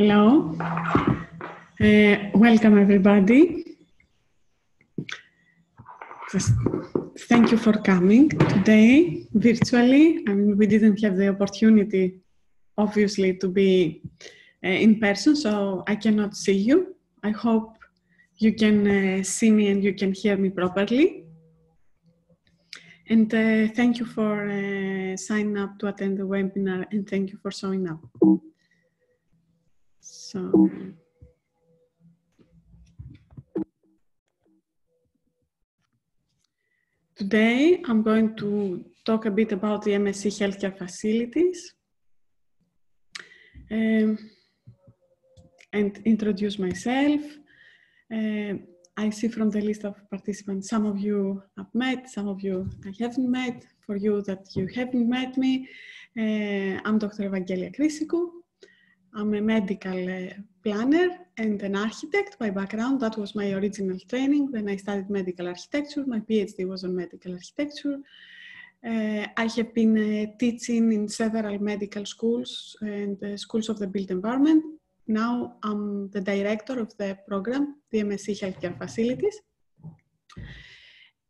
Hello. Uh, welcome, everybody. Thank you for coming today virtually. I mean, we didn't have the opportunity, obviously, to be uh, in person, so I cannot see you. I hope you can uh, see me and you can hear me properly. And uh, thank you for uh, signing up to attend the webinar and thank you for showing up. So, today I'm going to talk a bit about the MSc healthcare facilities um, and introduce myself. Uh, I see from the list of participants, some of you I've met, some of you I haven't met. For you that you haven't met me, uh, I'm Dr. Evangelia Chrysikou. I'm a medical uh, planner and an architect by background. That was my original training. Then I studied medical architecture. My PhD was on medical architecture. Uh, I have been uh, teaching in several medical schools and uh, schools of the built environment. Now I'm the director of the program, the MSc Healthcare Facilities.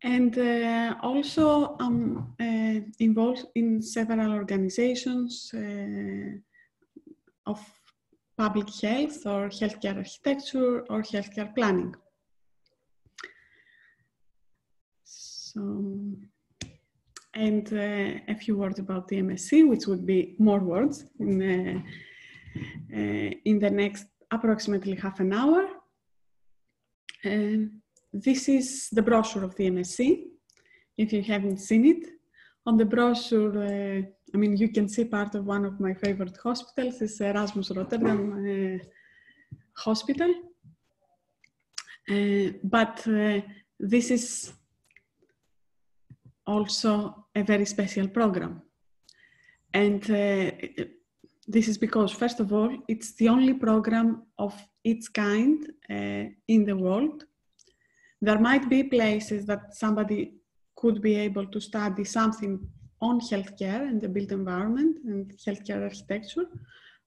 And uh, also I'm uh, involved in several organizations of public health or healthcare architecture or healthcare planning. So, and uh, a few words about the MSc, which would be more words in, uh, uh, in the next approximately half an hour. this is the brochure of the MSc, if you haven't seen it. On the brochure, uh, I mean, you can see part of one of my favorite hospitals is Erasmus Rotterdam uh, Hospital. Uh, but uh, this is also a very special program. And uh, this is because, first of all, it's the only program of its kind uh, in the world. There might be places that somebody could be able to study something on healthcare and the built environment and healthcare architecture.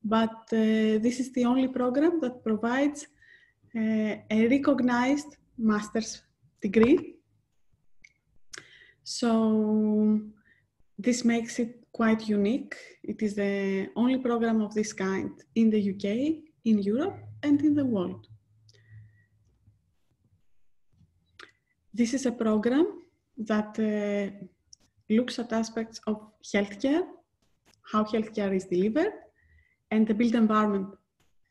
But uh, this is the only program that provides uh, a recognized master's degree. So this makes it quite unique. It is the only program of this kind in the UK, in Europe, and in the world. This is a program that uh, looks at aspects of healthcare, how healthcare is delivered, and the built environment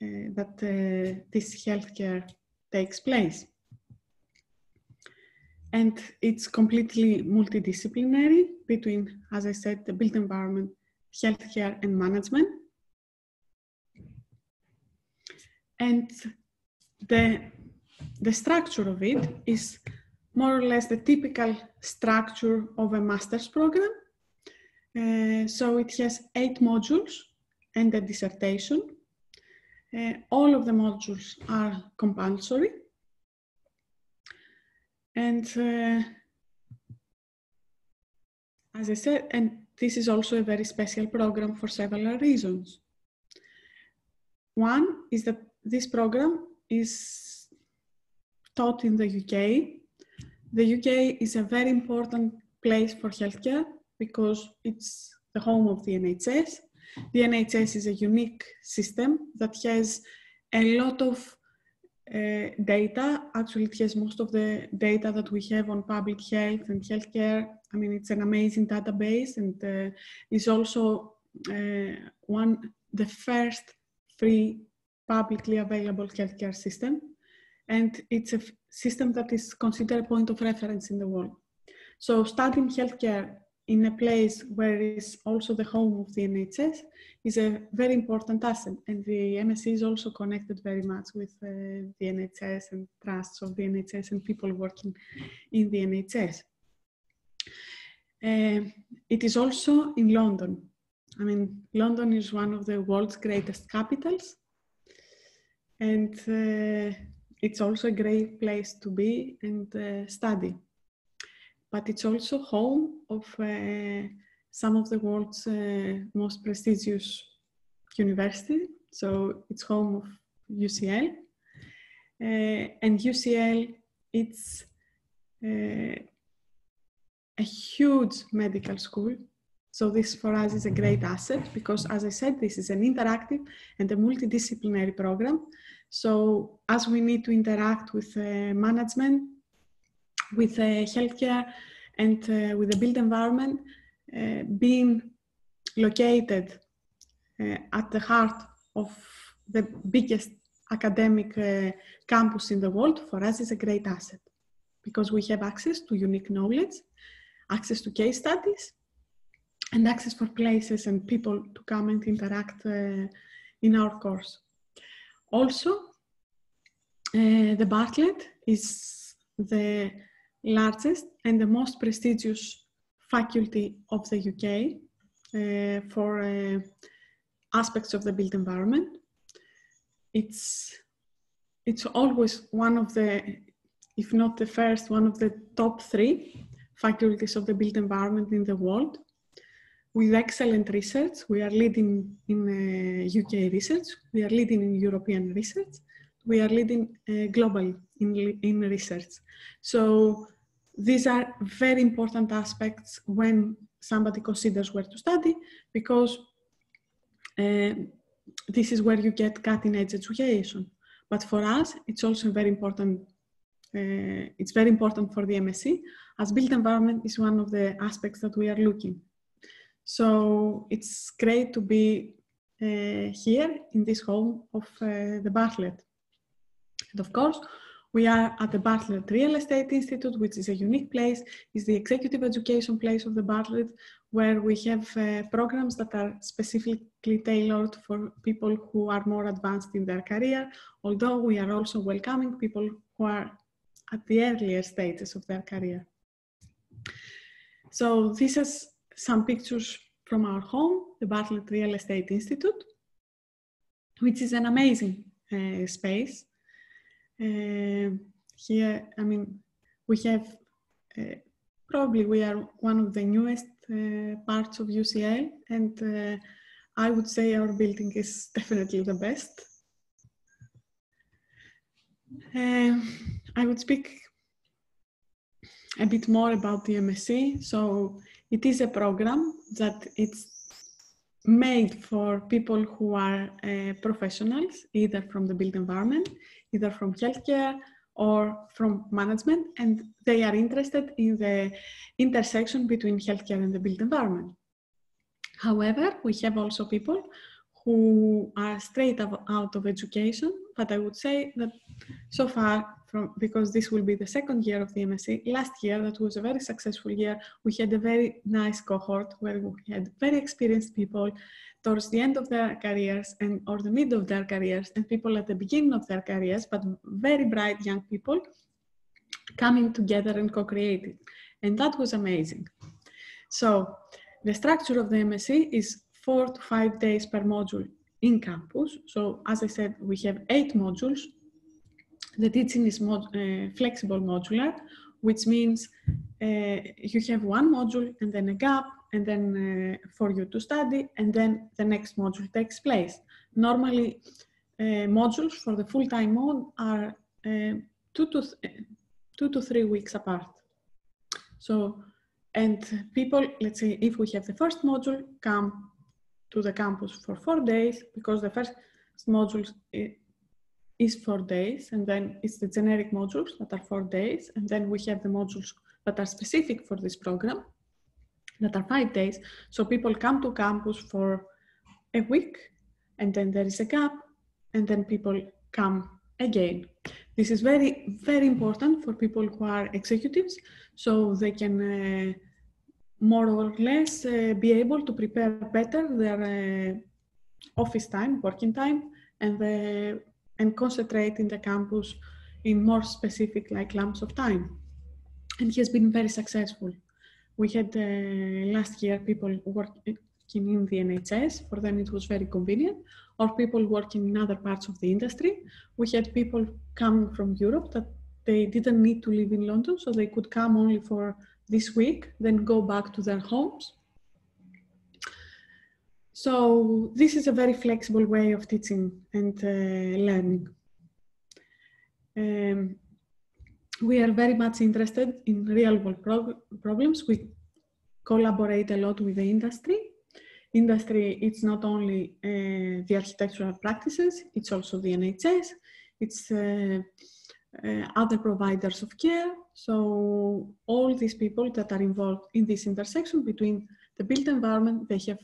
uh, that uh, this healthcare takes place. And it's completely multidisciplinary between, as I said, the built environment, healthcare, and management. And the, the structure of it is more or less the typical structure of a master's program. Uh, so it has eight modules and a dissertation. Uh, all of the modules are compulsory. And uh, as I said, and this is also a very special program for several reasons. One is that this program is taught in the UK the UK is a very important place for healthcare because it's the home of the NHS. The NHS is a unique system that has a lot of uh, data. Actually, it has most of the data that we have on public health and healthcare. I mean, it's an amazing database and uh, is also uh, one the first free publicly available healthcare system and it's a system that is considered a point of reference in the world. So studying healthcare in a place where it's also the home of the NHS is a very important asset. And the MSc is also connected very much with uh, the NHS and trusts of the NHS and people working in the NHS. Uh, it is also in London. I mean, London is one of the world's greatest capitals. And uh, it's also a great place to be and uh, study. But it's also home of uh, some of the world's uh, most prestigious universities, So it's home of UCL. Uh, and UCL, it's uh, a huge medical school. So this for us is a great asset because as I said, this is an interactive and a multidisciplinary program. So as we need to interact with uh, management, with uh, healthcare and uh, with the built environment, being located at the heart of the biggest academic uh, campus in the world, for us is a great asset because we have access to unique knowledge, access to case studies, and access for places and people to come and interact uh, in our course. Also, uh, the Bartlett is the largest and the most prestigious faculty of the UK uh, for uh, aspects of the built environment. It's, it's always one of the, if not the first, one of the top three faculties of the built environment in the world. With excellent research, we are leading in UK research, we are leading in European research, we are leading uh, globally in, in research. So these are very important aspects when somebody considers where to study because uh, this is where you get cutting edge education. But for us, it's also very important. Uh, it's very important for the MSc as built environment is one of the aspects that we are looking. So it's great to be uh, here in this home of uh, the Bartlett. And of course, we are at the Bartlett Real Estate Institute, which is a unique place. is the executive education place of the Bartlett, where we have uh, programs that are specifically tailored for people who are more advanced in their career, although we are also welcoming people who are at the earlier stages of their career. So this is some pictures from our home, the Bartlett Real Estate Institute, which is an amazing uh, space. Uh, here, I mean, we have, uh, probably we are one of the newest uh, parts of UCL and I would say our building is definitely the best. Uh, I would speak a bit more about the MSc. So it is a program that it's made for people who are uh, professionals, either from the built environment, either from healthcare or from management, and they are interested in the intersection between healthcare and the built environment. However, we have also people who are straight out of education, but I would say that so far from, because this will be the second year of the MSc. Last year, that was a very successful year. We had a very nice cohort where we had very experienced people towards the end of their careers and or the mid of their careers and people at the beginning of their careers, but very bright young people coming together and co-creating. And that was amazing. So the structure of the MSc is four to five days per module in campus. So as I said, we have eight modules the teaching is mod uh, flexible modular, which means uh, you have one module and then a gap and then uh, for you to study and then the next module takes place. Normally, uh, modules for the full-time mode are uh, two, to two to three weeks apart. So, and people, let's say if we have the first module, come to the campus for four days because the first module is four days, and then it's the generic modules that are four days, and then we have the modules that are specific for this program that are five days. So people come to campus for a week, and then there is a gap, and then people come again. This is very, very important for people who are executives, so they can uh, more or less uh, be able to prepare better their uh, office time, working time, and the and concentrate in the campus in more specific like lumps of time. And he has been very successful. We had uh, last year people working in the NHS, for them it was very convenient, or people working in other parts of the industry. We had people coming from Europe that they didn't need to live in London, so they could come only for this week, then go back to their homes. So this is a very flexible way of teaching and uh, learning. Um, we are very much interested in real world problems. We collaborate a lot with the industry. Industry, it's not only uh, the architectural practices, it's also the NHS, it's uh, uh, other providers of care. So all these people that are involved in this intersection between the built environment, they have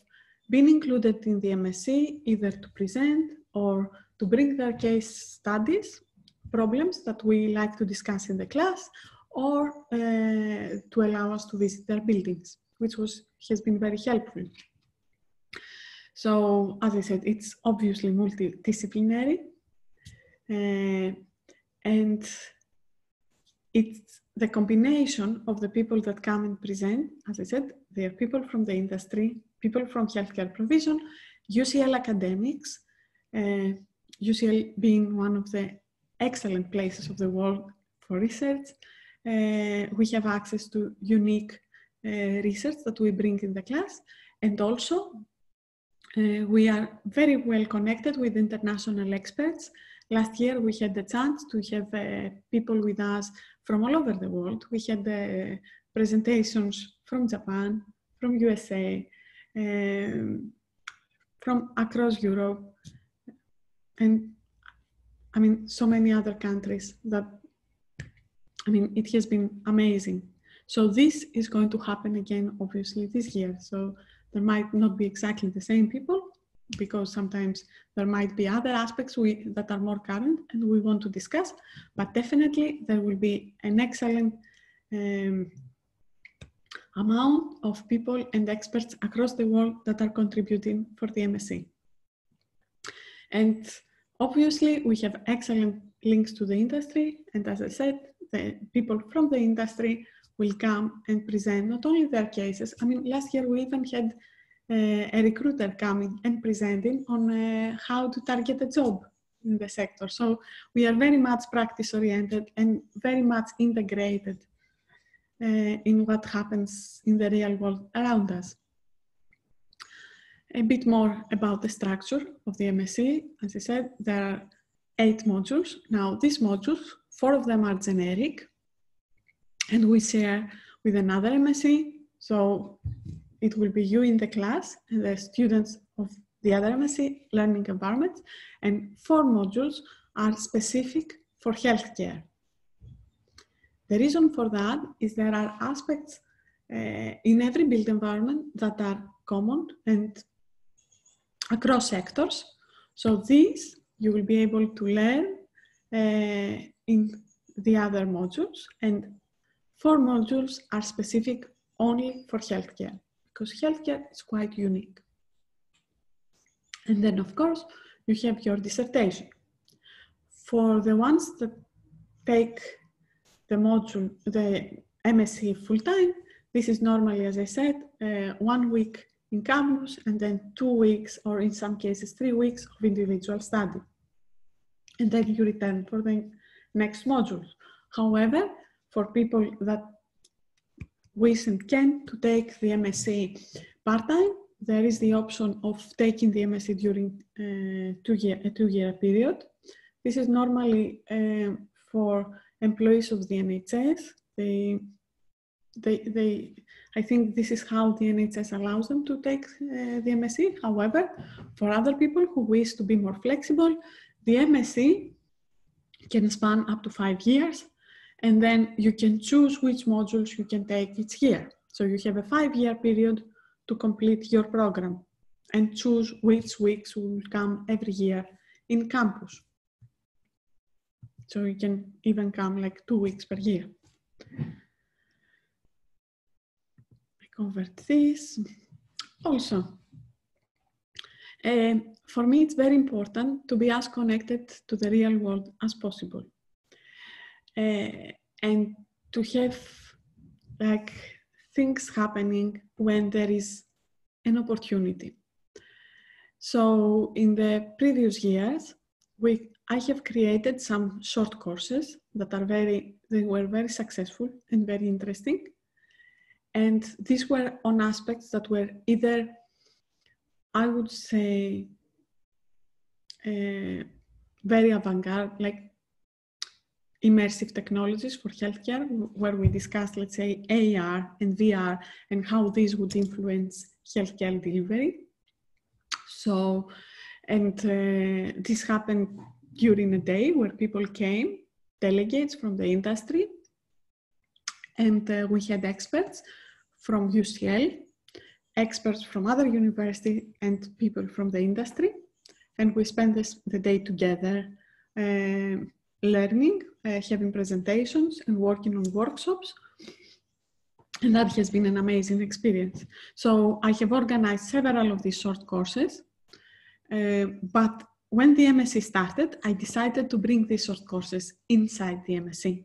been included in the MSc either to present or to bring their case studies, problems that we like to discuss in the class, or uh, to allow us to visit their buildings, which was, has been very helpful. So, as I said, it's obviously multidisciplinary. Uh, and it's the combination of the people that come and present, as I said, they are people from the industry, people from healthcare provision, UCL academics, uh, UCL being one of the excellent places of the world for research. Uh, we have access to unique uh, research that we bring in the class, and also uh, we are very well connected with international experts. Last year, we had the chance to have uh, people with us from all over the world. We had uh, presentations from Japan, from USA, um, from across Europe, and I mean, so many other countries that, I mean, it has been amazing. So this is going to happen again, obviously, this year. So there might not be exactly the same people because sometimes there might be other aspects we, that are more current and we want to discuss, but definitely there will be an excellent um, amount of people and experts across the world that are contributing for the MSc. And obviously we have excellent links to the industry. And as I said, the people from the industry will come and present not only their cases. I mean, last year we even had a recruiter coming and presenting on uh, how to target a job in the sector. So we are very much practice oriented and very much integrated uh, in what happens in the real world around us. A bit more about the structure of the MSc. As I said, there are eight modules. Now, these modules, four of them are generic, and we share with another MSc. So it will be you in the class and the students of the other MSc learning environment. And four modules are specific for healthcare. The reason for that is there are aspects uh, in every built environment that are common and across sectors. So these you will be able to learn uh, in the other modules and four modules are specific only for healthcare because healthcare is quite unique. And then of course you have your dissertation. For the ones that take the module, the MSc full-time, this is normally, as I said, uh, one week in campus and then two weeks or in some cases three weeks of individual study. And then you return for the next module. However, for people that and can to take the MSc part-time, there is the option of taking the MSc during uh, two year, a two-year period. This is normally uh, for employees of the NHS. They, they, they, I think this is how the NHS allows them to take uh, the MSc. However, for other people who wish to be more flexible, the MSc can span up to five years, and then you can choose which modules you can take each year. So you have a five-year period to complete your program and choose which weeks will come every year in campus. So you can even come like two weeks per year. I convert this. Also, uh, for me, it's very important to be as connected to the real world as possible. Uh, and to have like things happening when there is an opportunity. So in the previous years, we I have created some short courses that are very, they were very successful and very interesting. And these were on aspects that were either I would say, uh, very avant-garde, like immersive technologies for healthcare, where we discussed, let's say, AR and VR and how these would influence healthcare delivery. So, and uh, this happened during a day where people came, delegates from the industry, and uh, we had experts from UCL, experts from other universities, and people from the industry. And we spent this, the day together uh, learning, uh, having presentations, and working on workshops. And that has been an amazing experience. So I have organized several of these short courses. Uh, but when the MSc started, I decided to bring these short courses inside the MSc.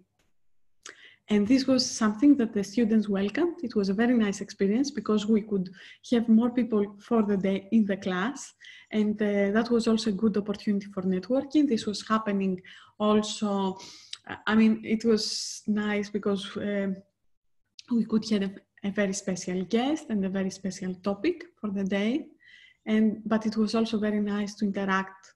And this was something that the students welcomed. It was a very nice experience because we could have more people for the day in the class. And uh, that was also a good opportunity for networking. This was happening also. I mean, it was nice because uh, we could have a, a very special guest and a very special topic for the day. And, but it was also very nice to interact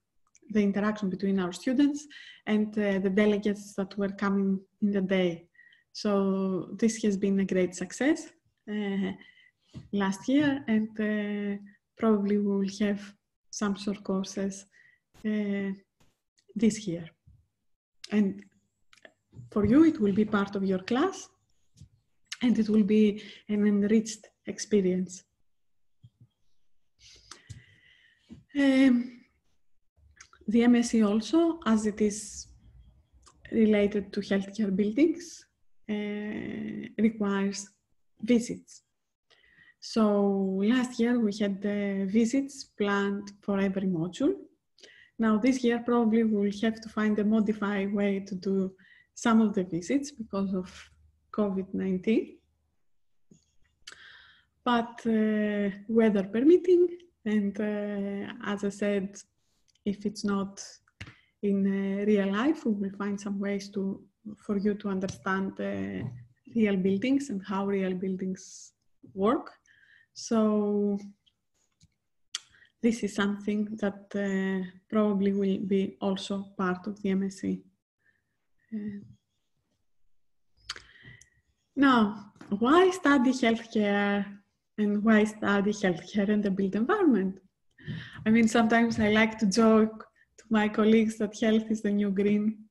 the interaction between our students and uh, the delegates that were coming in the day. So this has been a great success uh, last year, and uh, probably we will have some short courses uh, this year. And for you, it will be part of your class, and it will be an enriched experience. Um, the MSc also, as it is related to healthcare buildings, uh, requires visits. So last year we had the visits planned for every module. Now this year probably we'll have to find a modified way to do some of the visits because of COVID-19. But uh, weather permitting, and uh, as I said, if it's not in uh, real life, we will find some ways to for you to understand the real buildings and how real buildings work. So this is something that uh, probably will be also part of the MSc. Uh, now, why study healthcare and why study healthcare in the built environment? I mean, sometimes I like to joke to my colleagues that health is the new green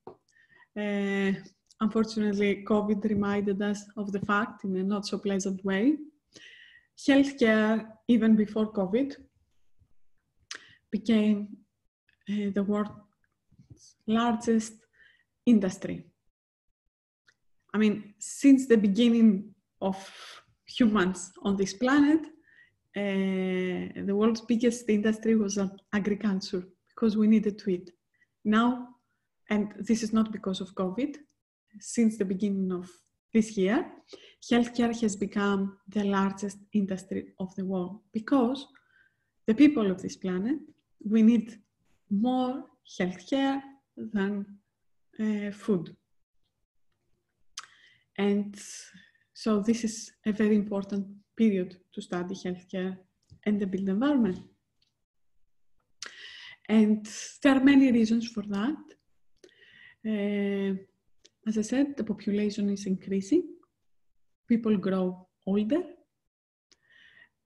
uh, unfortunately, COVID reminded us of the fact in a not so pleasant way. Healthcare, even before COVID, became uh, the world's largest industry. I mean, since the beginning of humans on this planet, uh, the world's biggest industry was agriculture because we needed to eat. Now and this is not because of COVID, since the beginning of this year, healthcare has become the largest industry of the world because the people of this planet, we need more healthcare than uh, food. And so this is a very important period to study healthcare and the built environment. And there are many reasons for that. Uh, as I said, the population is increasing. People grow older.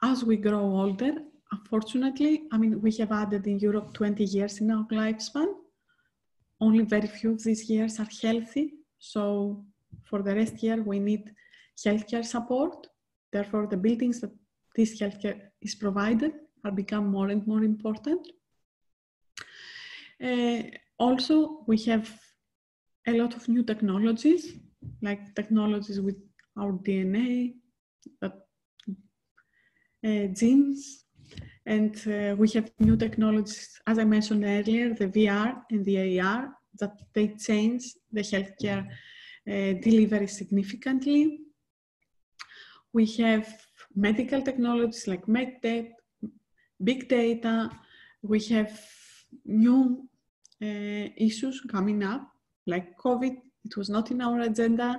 As we grow older, unfortunately, I mean, we have added in Europe 20 years in our lifespan. Only very few of these years are healthy. So for the rest year, we need healthcare support. Therefore, the buildings that this healthcare is provided are become more and more important. Uh, also, we have a lot of new technologies, like technologies with our DNA, uh, genes, and uh, we have new technologies, as I mentioned earlier, the VR and the AR, that they change the healthcare uh, delivery significantly. We have medical technologies like MedTech, big data. We have new uh, issues coming up like COVID, it was not in our agenda.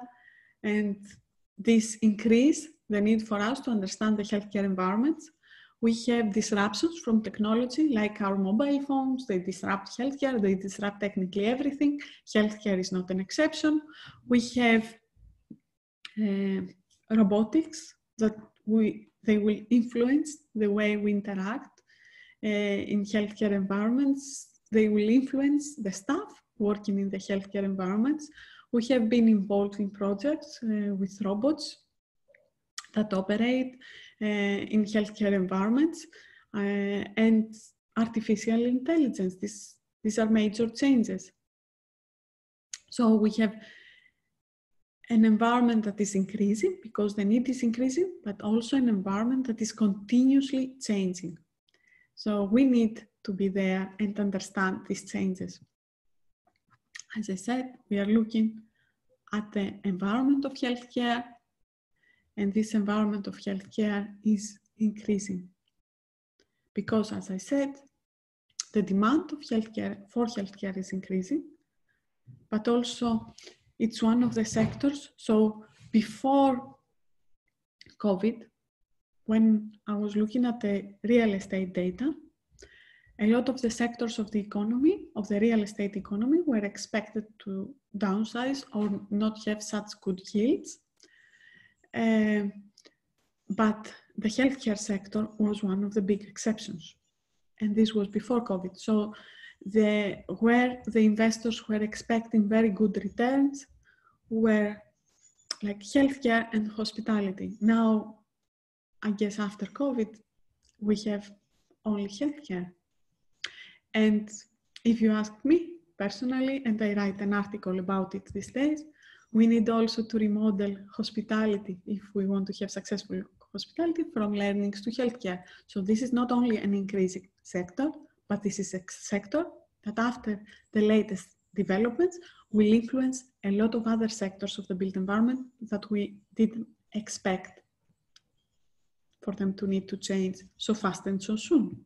And this increased the need for us to understand the healthcare environments. We have disruptions from technology, like our mobile phones. They disrupt healthcare. They disrupt technically everything. Healthcare is not an exception. We have uh, robotics that we they will influence the way we interact uh, in healthcare environments. They will influence the staff working in the healthcare environments. We have been involved in projects uh, with robots that operate in healthcare environments uh, and artificial intelligence. This, these are major changes. So we have an environment that is increasing because the need is increasing, but also an environment that is continuously changing. So we need to be there and understand these changes. As I said, we are looking at the environment of healthcare, and this environment of healthcare is increasing. Because, as I said, the demand of healthcare for healthcare is increasing, but also it's one of the sectors. So before COVID, when I was looking at the real estate data, a lot of the sectors of the economy, of the real estate economy, were expected to downsize or not have such good yields. Uh, but the healthcare sector was one of the big exceptions. And this was before COVID. So the, where the investors were expecting very good returns were like healthcare and hospitality. Now, I guess after COVID, we have only healthcare. And if you ask me personally, and I write an article about it these days, we need also to remodel hospitality if we want to have successful hospitality from learnings to healthcare. So this is not only an increasing sector, but this is a sector that after the latest developments will influence a lot of other sectors of the built environment that we didn't expect for them to need to change so fast and so soon.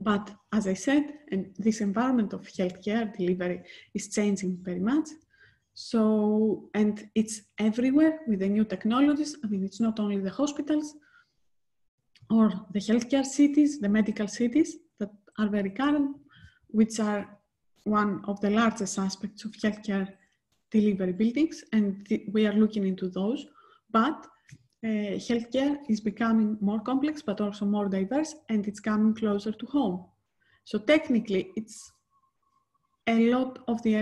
But as I said, and this environment of healthcare delivery is changing very much. So, and it's everywhere with the new technologies. I mean, it's not only the hospitals or the healthcare cities, the medical cities that are very current, which are one of the largest aspects of healthcare delivery buildings, and we are looking into those. But uh, healthcare is becoming more complex, but also more diverse, and it's coming closer to home. So technically, it's a lot of the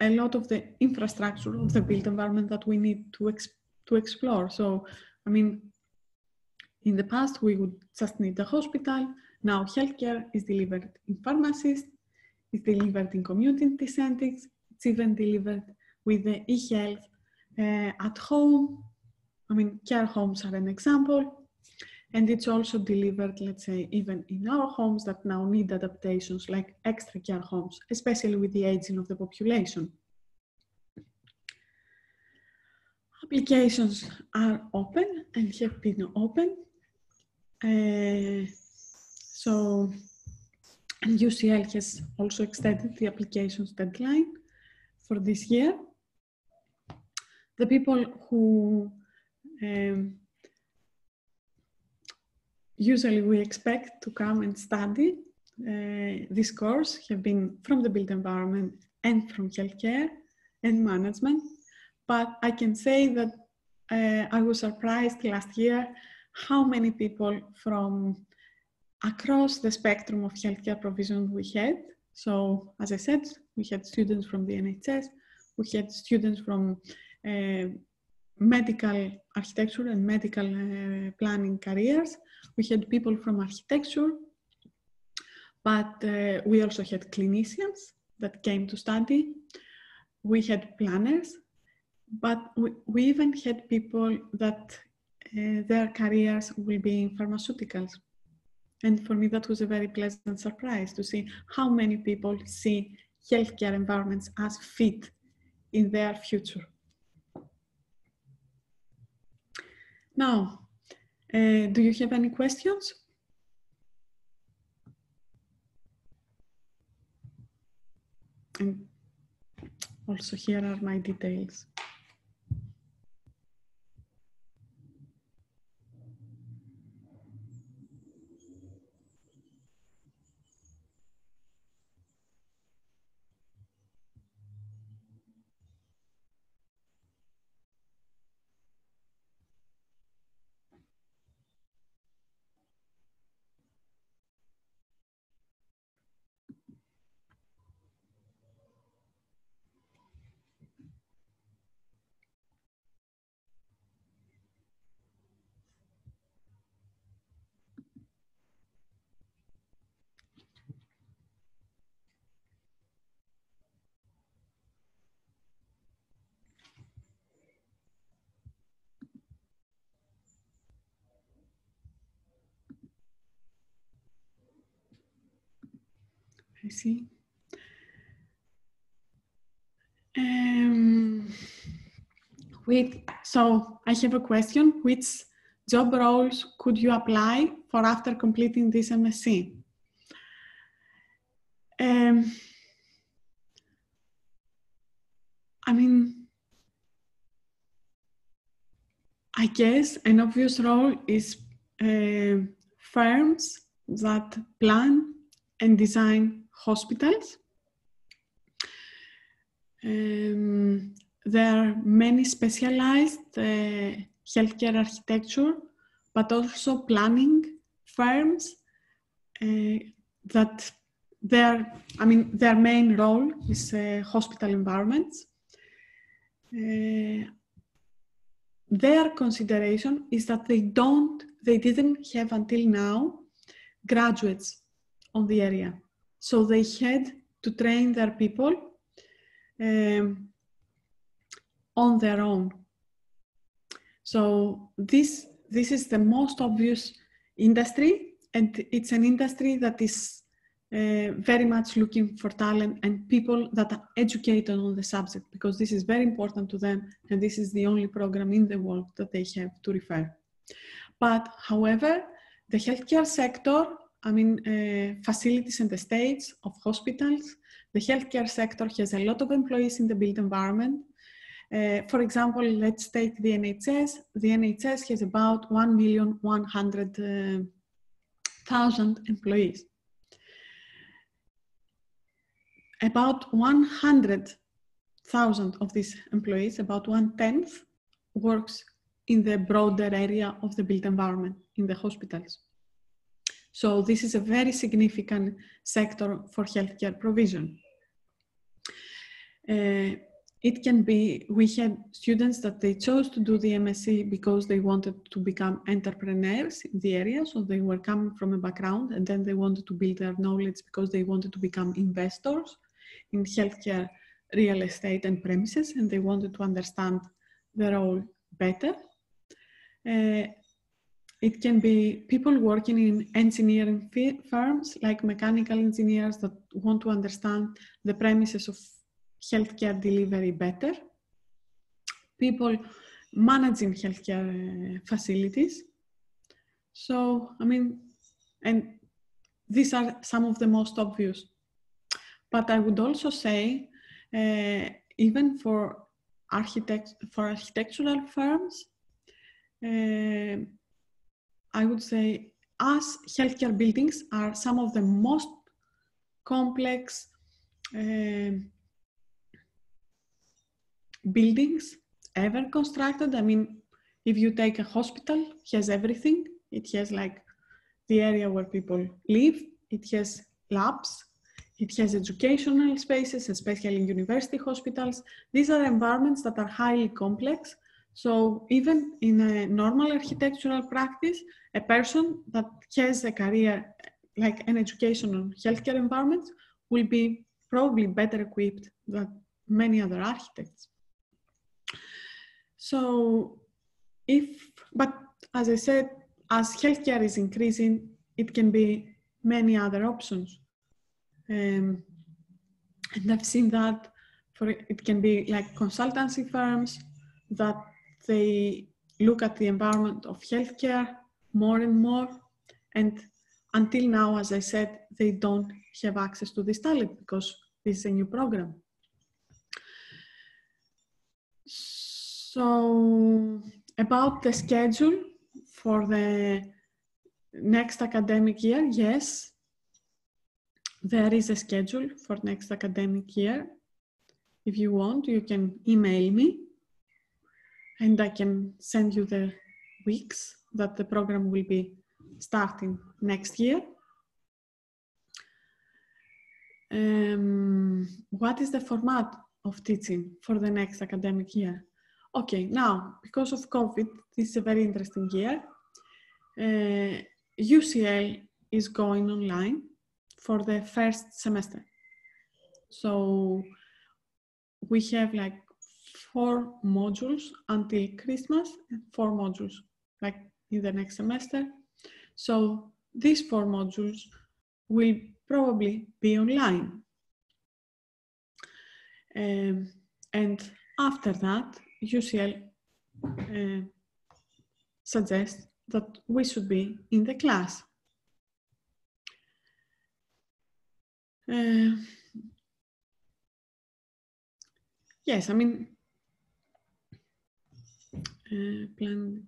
a lot of the infrastructure of the built environment that we need to ex to explore. So, I mean, in the past we would just need a hospital. Now healthcare is delivered in pharmacies, it's delivered in community settings, it's even delivered with the e-health uh, at home. I mean, care homes are an example. And it's also delivered, let's say, even in our homes that now need adaptations like extra care homes, especially with the aging of the population. Applications are open and have been open. Uh, so UCL has also extended the applications deadline for this year. The people who um, usually we expect to come and study uh, this course have been from the built environment and from healthcare and management. But I can say that uh, I was surprised last year how many people from across the spectrum of healthcare provision we had. So, as I said, we had students from the NHS, we had students from uh, medical architecture and medical uh, planning careers. We had people from architecture, but uh, we also had clinicians that came to study. We had planners, but we, we even had people that uh, their careers will be in pharmaceuticals. And for me, that was a very pleasant surprise to see how many people see healthcare environments as fit in their future. Now, uh, do you have any questions? And also here are my details. I see. Um, with, so I have a question. Which job roles could you apply for after completing this MSc? Um, I mean, I guess an obvious role is uh, firms that plan and design hospitals. Um, there are many specialized uh, healthcare architecture, but also planning firms uh, that their, I mean, their main role is uh, hospital environments. Uh, their consideration is that they don't, they didn't have until now graduates on the area. So they had to train their people um, on their own. So this, this is the most obvious industry and it's an industry that is uh, very much looking for talent and people that are educated on the subject because this is very important to them and this is the only program in the world that they have to refer. But however, the healthcare sector, I mean, uh, facilities and estates of hospitals, the healthcare sector has a lot of employees in the built environment. Uh, for example, let's take the NHS. The NHS has about 1,100,000 uh, employees about 100,000 of these employees, about one tenth, works in the broader area of the built environment in the hospitals. So this is a very significant sector for healthcare provision. Uh, it can be, we had students that they chose to do the MSc because they wanted to become entrepreneurs in the area. So they were coming from a background and then they wanted to build their knowledge because they wanted to become investors in healthcare, real estate, and premises, and they wanted to understand the role better. Uh, it can be people working in engineering firms like mechanical engineers that want to understand the premises of healthcare delivery better. People managing healthcare uh, facilities. So, I mean, and these are some of the most obvious but I would also say, uh, even for architects, for architectural firms, uh, I would say as healthcare buildings are some of the most complex uh, buildings ever constructed. I mean, if you take a hospital, it has everything. It has like the area where people live. It has labs. It has educational spaces, especially in university hospitals. These are environments that are highly complex. So even in a normal architectural practice, a person that has a career like an education educational healthcare environment will be probably better equipped than many other architects. So if, but as I said, as healthcare is increasing, it can be many other options. Um, and I've seen that for it can be like consultancy firms that they look at the environment of healthcare more and more. And until now, as I said, they don't have access to this talent because this is a new program. So about the schedule for the next academic year, yes, there is a schedule for next academic year. If you want, you can email me and I can send you the weeks that the program will be starting next year. Um, what is the format of teaching for the next academic year? Okay, now, because of COVID, this is a very interesting year. Uh, UCL is going online for the first semester. So we have like four modules until Christmas and four modules like in the next semester. So these four modules will probably be online. Um, and after that, UCL uh, suggests that we should be in the class. Uh, yes, I mean, uh, plan.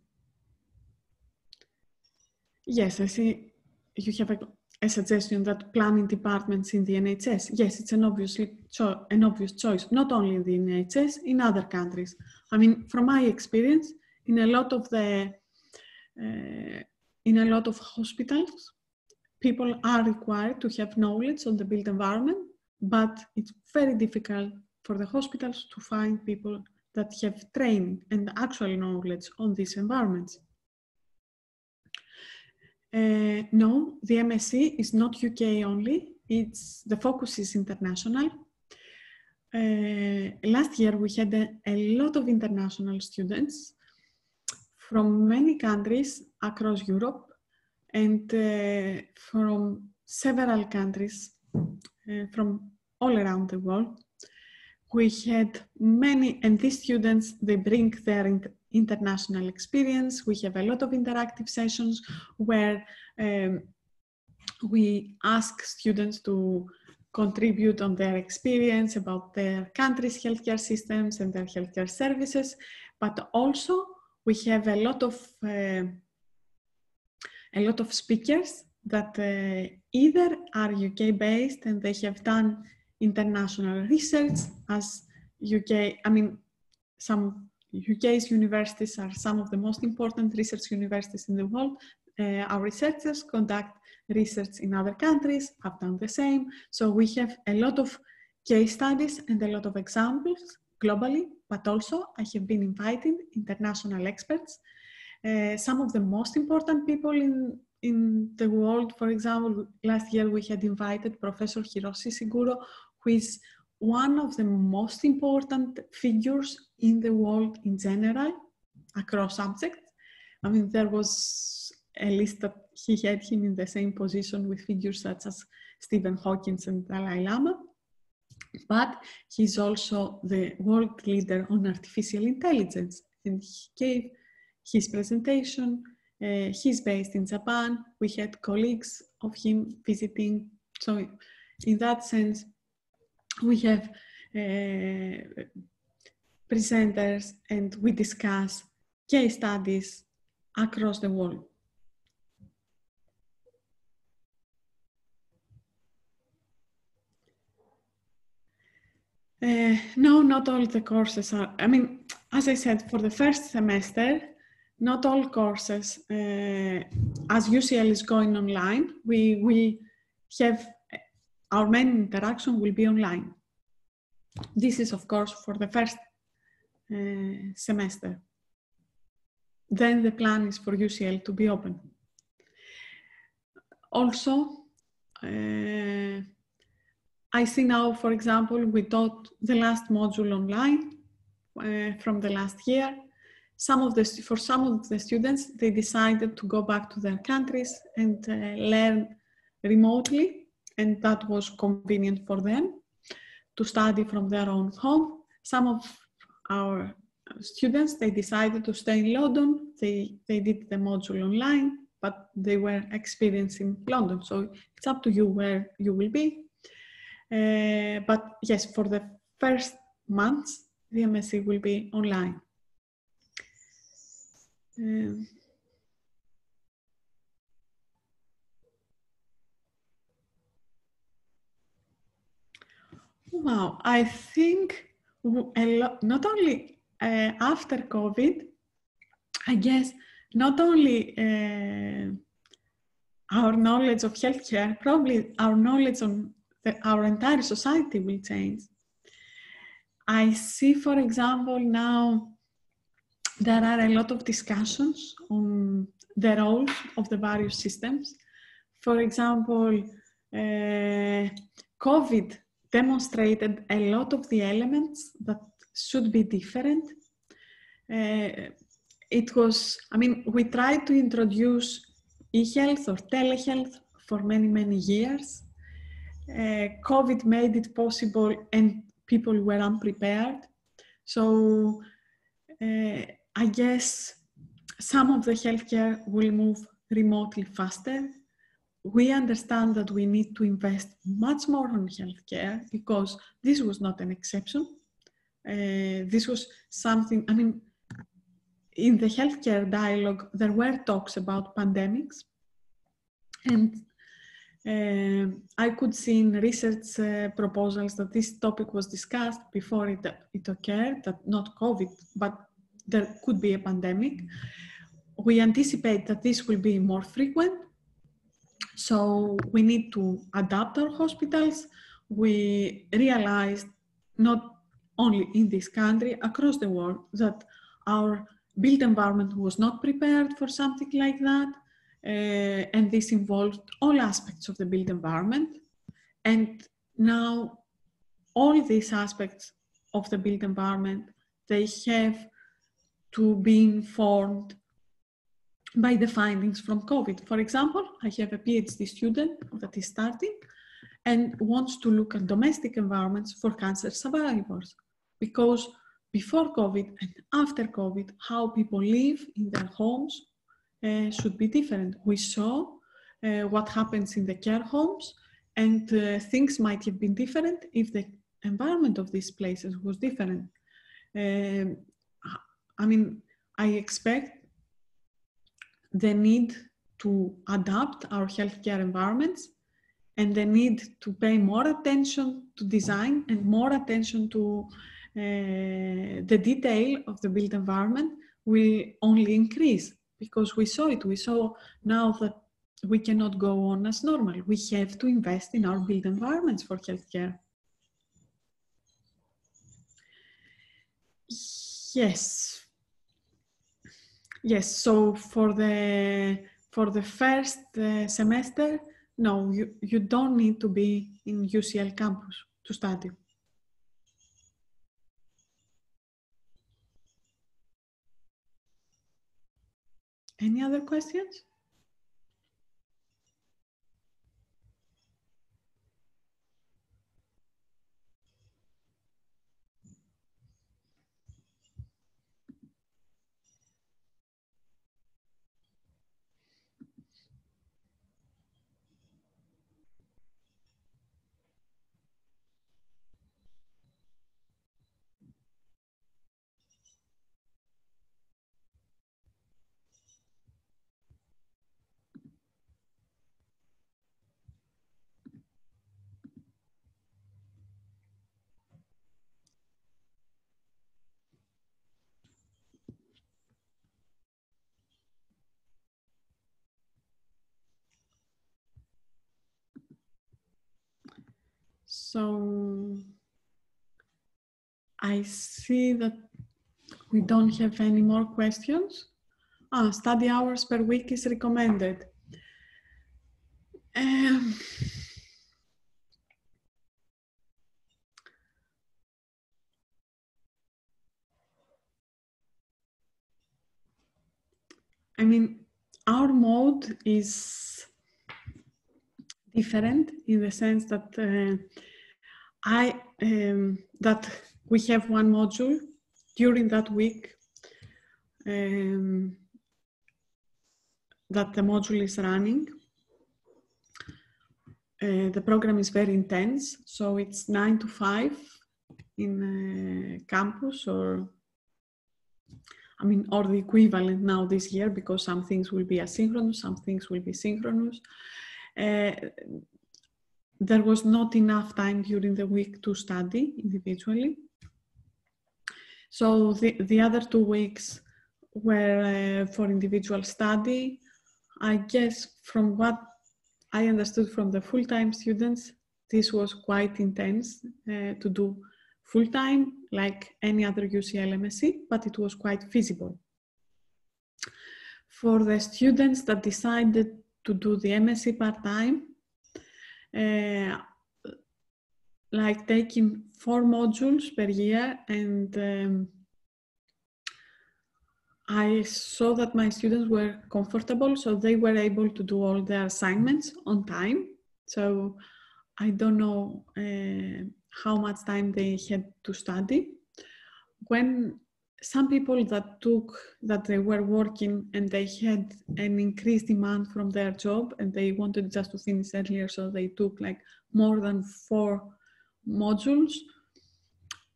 Yes, I see you have a, a, suggestion that planning departments in the NHS. Yes, it's an obviously cho- an obvious choice, not only in the NHS, in other countries. I mean, from my experience, in a lot of the uh, in a lot of hospitals, people are required to have knowledge on the built environment, but it's very difficult for the hospitals to find people that have trained and actual knowledge on these environments. Uh, no, the MSc is not UK only. It's the focus is international. Uh, last year we had a, a, lot of international students from many countries across Europe and uh, from several countries uh, from all around the world. We had many, and these students, they bring their inter international experience. We have a lot of interactive sessions where um, we ask students to contribute on their experience about their country's healthcare systems and their healthcare services, but also we have a lot of uh, a lot of speakers that uh, either are UK based and they have done international research as UK, I mean, some UK's universities are some of the most important research universities in the world. Uh, our researchers conduct research in other countries, have done the same. So we have a lot of case studies and a lot of examples globally, but also I have been inviting international experts uh, some of the most important people in, in the world. For example, last year we had invited Professor Hiroshi Ishiguro, who is one of the most important figures in the world in general, across subjects. I mean, there was a list that he had him in the same position with figures such as Stephen Hawking and Dalai Lama. But he's also the world leader on artificial intelligence. And he gave his presentation. Uh, he's based in Japan. We had colleagues of him visiting. So in that sense, we have uh, presenters and we discuss case studies across the world. Uh, no, not all the courses are. I mean, as I said, for the first semester, not all courses, uh, as UCL is going online, we will have our main interaction will be online. This is, of course, for the first uh, semester. Then the plan is for UCL to be open. Also, uh, I see now, for example, we taught the last module online uh, from the last year some of the for some of the students they decided to go back to their countries and uh, learn remotely and that was convenient for them to study from their own home. Some of our students they decided to stay in london. They they did the module online but they were experiencing london. So it's up to you where you will be. Uh, but yes for the first months the msc will be online. Um, wow, I think a lot, not only uh, after COVID, I guess not only uh, our knowledge of healthcare, probably our knowledge on the, our entire society will change. I see, for example, now there are a lot of discussions on the roles of the various systems. For example, uh, COVID demonstrated a lot of the elements that should be different. Uh, it was, I mean, we tried to introduce e-health or telehealth for many, many years. uh, COVID made it possible and people were unprepared. So uh, I guess some of the healthcare will move remotely faster. We understand that we need to invest much more on healthcare because this was not an exception. Uh, this was something, I mean, in the healthcare dialogue, there were talks about pandemics. And uh, I could see in research uh, proposals that this topic was discussed before it, it occurred, that not COVID, but there could be a pandemic. We anticipate that this will be more frequent. So we need to adapt our hospitals. We realized not only in this country, across the world, that our built environment was not prepared for something like that. Uh, and this involved all aspects of the built environment. And now all these aspects of the built environment, they have to be informed by the findings from COVID. For example, I have a PhD student that is starting and wants to look at domestic environments for cancer survivors because before COVID and after COVID, how people live in their homes uh, should be different. We saw uh, what happens in the care homes, and uh, things might have been different if the environment of these places was different. Um, I mean, I expect the need to adapt our healthcare environments and the need to pay more attention to design and more attention to uh, the detail of the built environment will only increase because we saw it. We saw now that we cannot go on as normal. We have to invest in our built environments for healthcare. Yes. Yes, so for the for the first uh, semester, no, you, you don't need to be in UCL campus to study. Any other questions? So I see that we don't have any more questions. Ah, study hours per week is recommended. Um, I mean, our mode is different in the sense that uh, I um, that we have one module during that week um, that the module is running. Uh, the program is very intense, so it's nine to five in campus or I mean, or the equivalent now this year because some things will be asynchronous, some things will be synchronous. Uh, there was not enough time during the week to study individually. So the, the other two weeks were uh, for individual study. I guess from what I understood from the full-time students, this was quite intense uh, to do full-time like any other UCL MSc, but it was quite feasible. For the students that decided to do the MSc part-time, uh, like taking four modules per year and um, I saw that my students were comfortable, so they were able to do all their assignments on time. So I don't know uh, how much time they had to study. When some people that took that they were working and they had an increased demand from their job and they wanted just to finish earlier, so they took like more than four modules.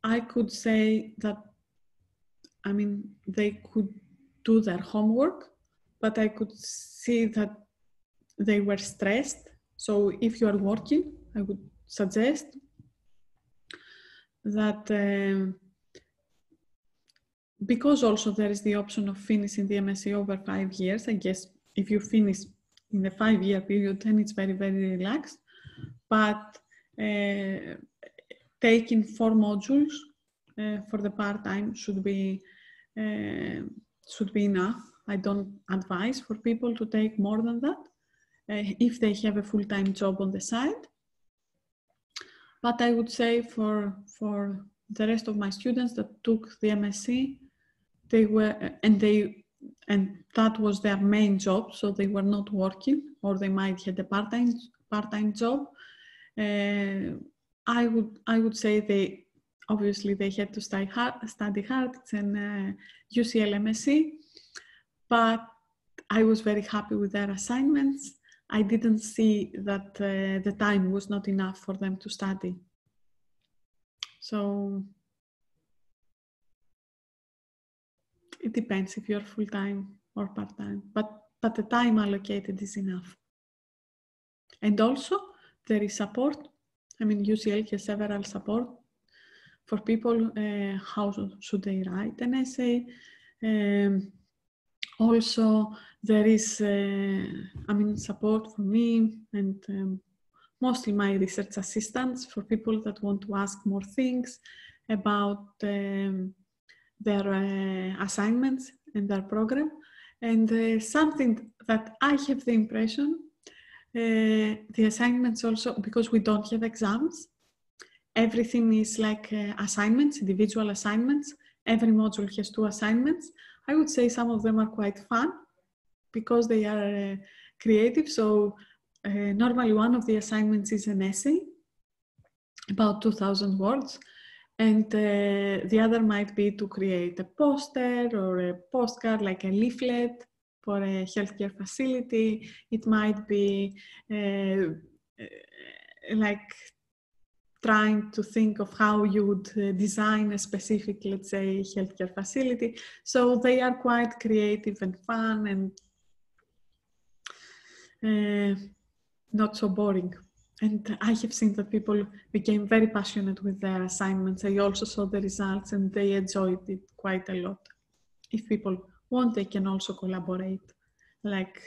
I could say that, I mean, they could do their homework, but I could see that they were stressed. So if you are working, I would suggest that um, because also there is the option of finishing the MSc over five years, I guess if you finish in the five year period, then it's very, very relaxed. But uh, taking four modules uh, for the part time should be uh, should be enough. I don't advise for people to take more than that uh, if they have a full time job on the side. But I would say for for the rest of my students that took the MSc, they were and they and that was their main job, so they were not working, or they might have a part time part time job. Uh, I would I would say they obviously they had to study hard, study hard. It's an uh, UCL MSc, but I was very happy with their assignments. I didn't see that uh, the time was not enough for them to study. So it depends if you're full time or part time, but but the time allocated is enough. And also there is support I mean, UCL has several support for people. Uh, how should they write an essay? Um, also, there is, uh, I mean, support for me and um, mostly my research assistants for people that want to ask more things about um, their uh, assignments and their program. And uh, something that I have the impression uh, the assignments also, because we don't have exams, everything is like uh, assignments, individual assignments. Every module has two assignments. I would say some of them are quite fun because they are uh, creative. So normally one of the assignments is an essay about 2000 words and uh, the other might be to create a poster or a postcard like a leaflet for a healthcare facility. It might be uh, uh, like trying to think of how you would uh, design a specific, let's say, healthcare facility. So they are quite creative and fun and uh, not so boring. And I have seen that people became very passionate with their assignments. I also saw the results and they enjoyed it quite a lot. If people want, they can also collaborate. Like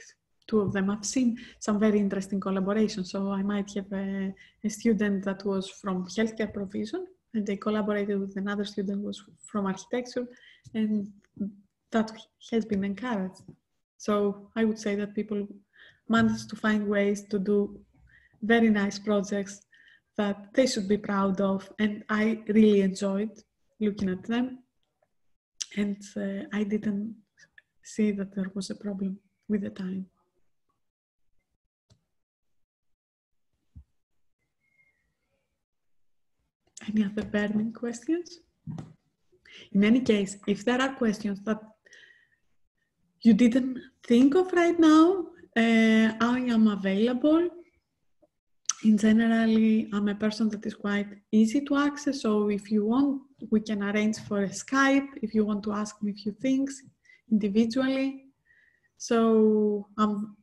two of them, I've seen some very interesting collaborations. So I might have a, a student that was from healthcare provision and they collaborated with another student who was from architecture and that has been encouraged. So I would say that people manage to find ways to do very nice projects that they should be proud of and I really enjoyed looking at them and uh, I didn't see that there was a problem with the time. Any other burning questions? In any case, if there are questions that you didn't think of right now, uh, I am available. In generally, I'm a person that is quite easy to access. So if you want, we can arrange for a Skype. If you want to ask me a few things, individually. So um,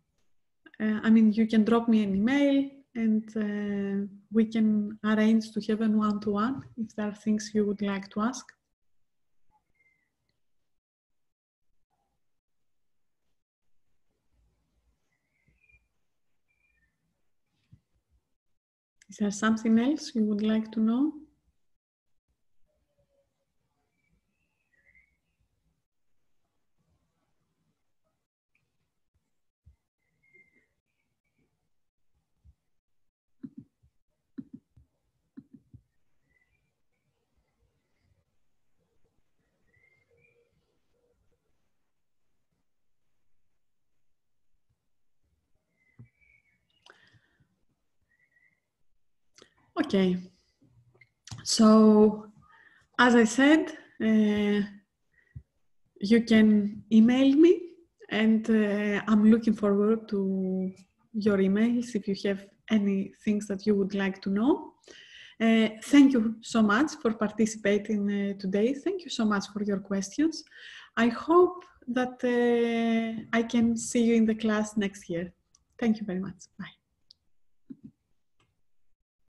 uh, I mean, you can drop me an email and uh, we can arrange to have a one-to-one if there are things you would like to ask. Is there something else you would like to know? Okay. So, as I said, uh, you can email me and uh, I'm looking forward to your emails if you have any things that you would like to know. Uh, thank you so much for participating uh, today. Thank you so much for your questions. I hope that uh, I can see you in the class next year. Thank you very much. Bye.